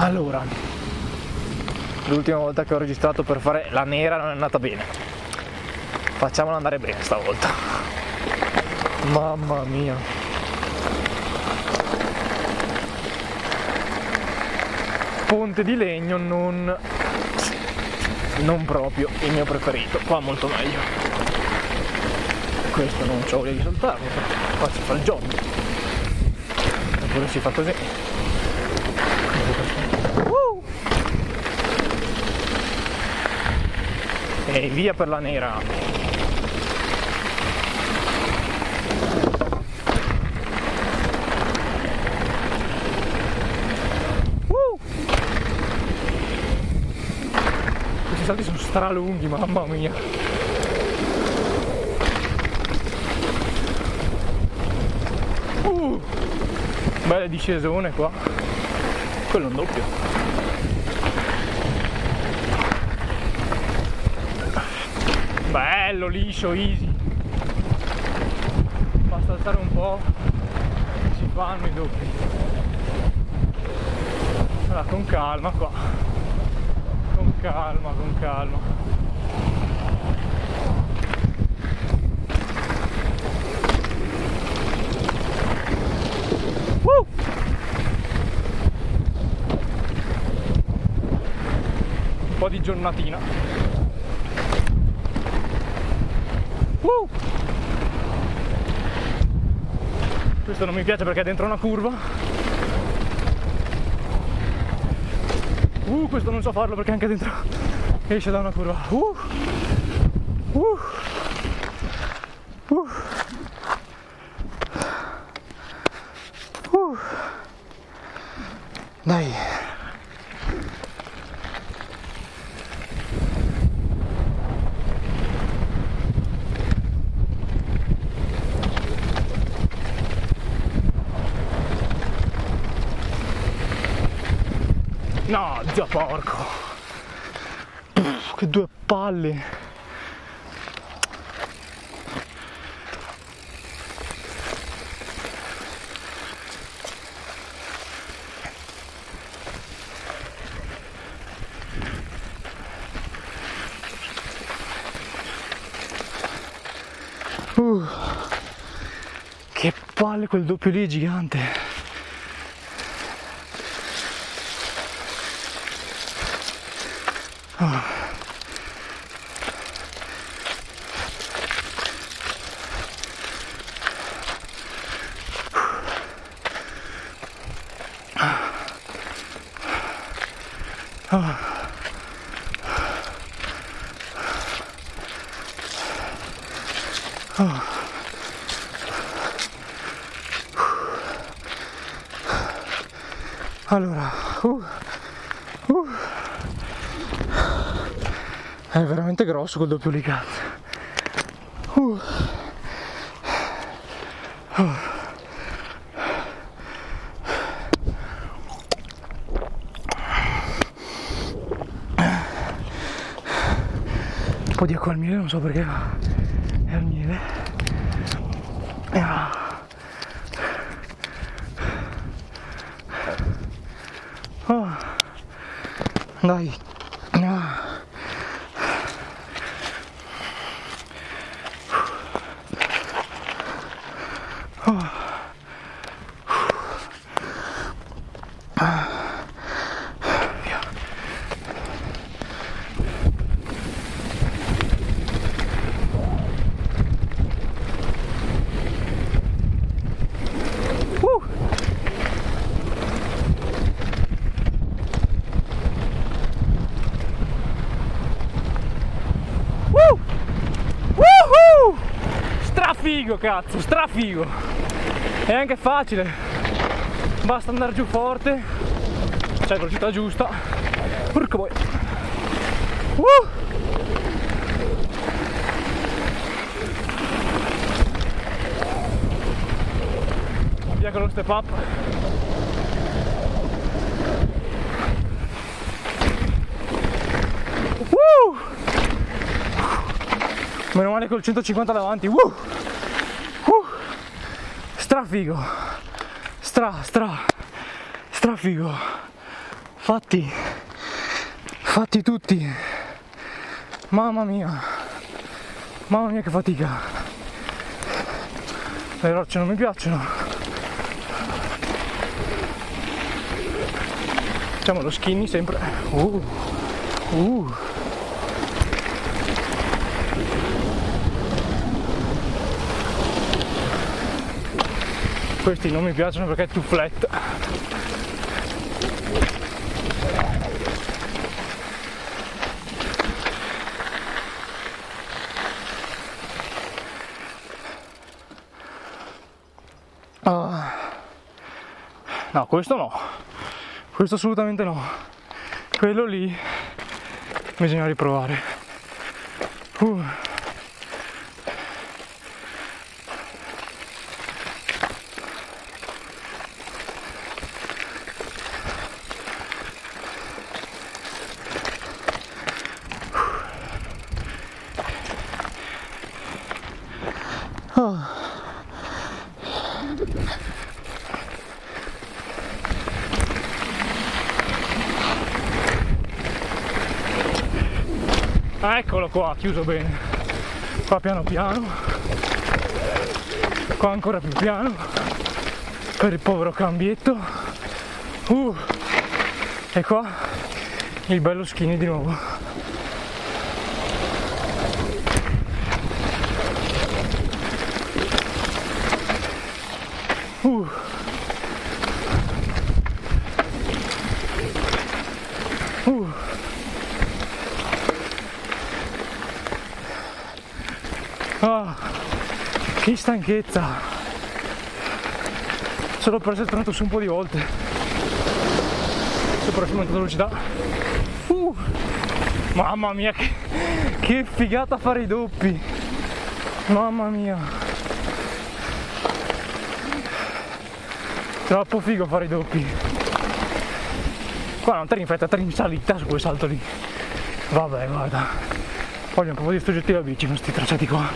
Allora, l'ultima volta che ho registrato per fare la nera non è andata bene. Facciamola andare bene stavolta. Mamma mia. Ponte di legno non, non proprio il mio preferito, qua molto meglio. Questo non c'ho voglia di saltarlo, qua si fa il job. Eppure si fa così. Uh! Via per la nera. Salti sono stralunghi, mamma mia. Uh! Belle discesone qua. Quello è un doppio. Bello, liscio, easy. Basta alzare un po' e si fanno i doppi. Allora, con calma qua. Con calma, con calma. Un po' di giornatina. Woo! Questo non mi piace perché è dentro una curva. Uh, questo non so farlo perché anche dentro esce da una curva. Uh! Uh! Uh! Uh! No, zio porco. Pff, che due palle. Uh, che palle quel doppio lì è gigante. Allora, uh, uh. è veramente grosso quel doppio lì, cazzo. Uh. Po' di acqua al miele, non so perché, è al miele. Ah. Dai. Ah. Ah. Via. Uh. Woo! Woohoo! Strafigo cazzo, strafigo! È anche facile, basta andare giù forte, c'è la velocità giusta. Porca boia! Uh! Via con lo step up. Meno male col 150 davanti. Uh! Strafigo. Stra, stra. Strafigo. fatti, fatti tutti. Mamma mia, mamma mia che fatica. Le rocce non mi piacciono. Facciamo lo skinny sempre. Uh, uh. Questi non mi piacciono perché è too flat. Ah. No, questo no. Questo assolutamente no. Quello lì bisogna riprovare. Uh. Oh. Eccolo qua, chiuso bene. Qua piano piano. Qua ancora più piano. Per il povero cambietto. Uh. E qua il bello skinny di nuovo. Uh. Uh. Ah, che stanchezza! Solo per essere tornato su un po' di volte. Sopra il aumentato velocità. Uh. Mamma mia, che, che figata fare i doppi! Mamma mia! Troppo figo fare i doppi. Qua non te in fretta, te in salita su quel salto lì. Vabbè, guarda. Voglio un po' di distruggerti la bici con questi tracciati qua.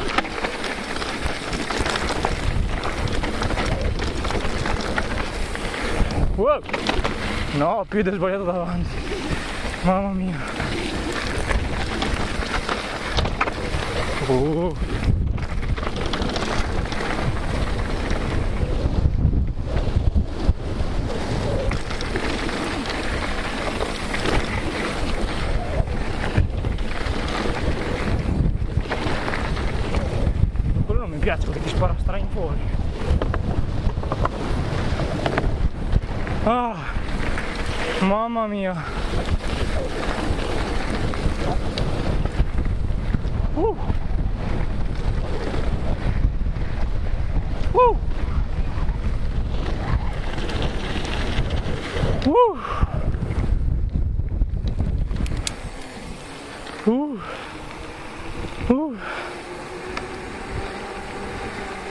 Wow! No, più è sbagliato davanti. Mamma mia. Oh. Piace perché ti spara stra in fuori. Ah, mamma mia. Uh. Uh.